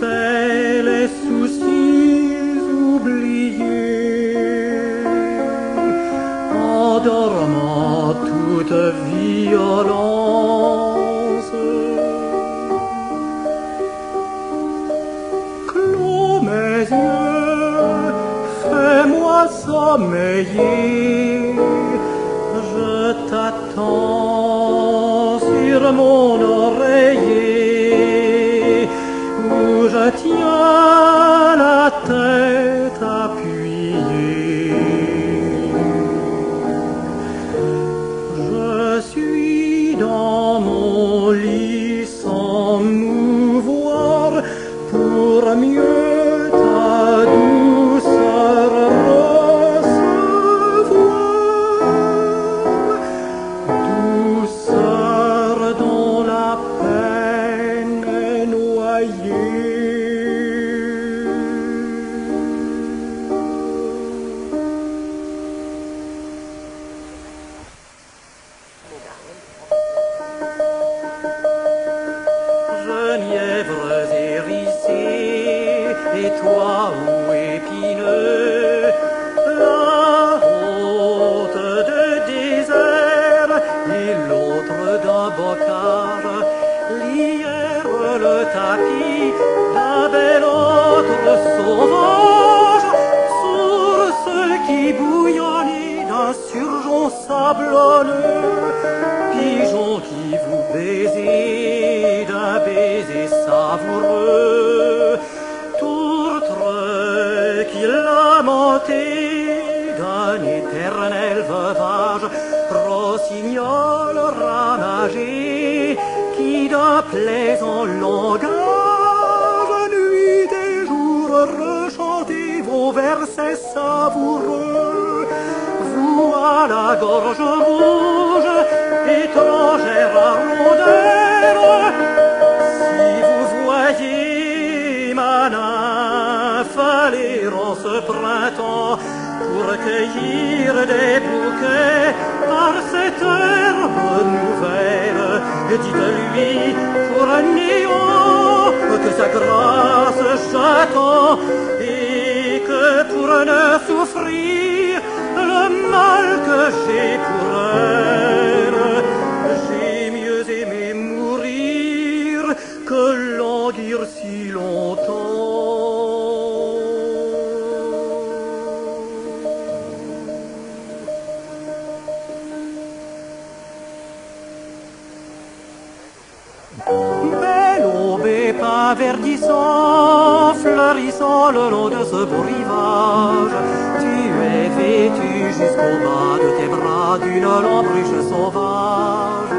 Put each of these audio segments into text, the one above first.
fait les soucis oubliés en dormant toute violence. Clos mes yeux, fais-moi sommeiller, je t'attends sur mon et toi ou épineux, la haute de désert et l'autre d'un bocage, lièrent le tapis d'un éternel veuvage, rossignol ramagé qui d'un plaisant langage, nuit et jour rechantait vos versets savoureux, vous à la gorge rouge, pour cueillir des bouquets par cette herbe nouvelle, dites-lui pour un néant que sa grâce j'attends et que pour ne souffrir le mal que j'ai pour j'ai mieux aimé mourir que languir si longtemps. Belle aube épin verdissant, fleurissant le long de ce beau rivage, tu es vêtu jusqu'au bas de tes bras d'une lambruche sauvage.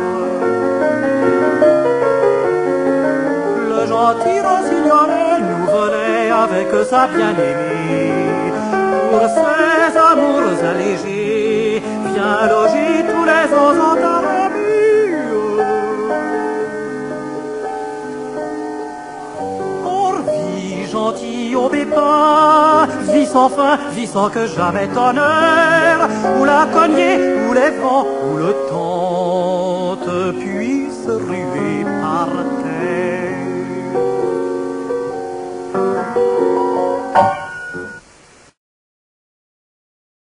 Le gentil rossignol nous venait avec sa bien-aimée, pour ses amours allégés, vient loger tous les ans en sans fin, vie sans que jamais ton heure, où la cognée, où les vents, où le temps te puisse ruer.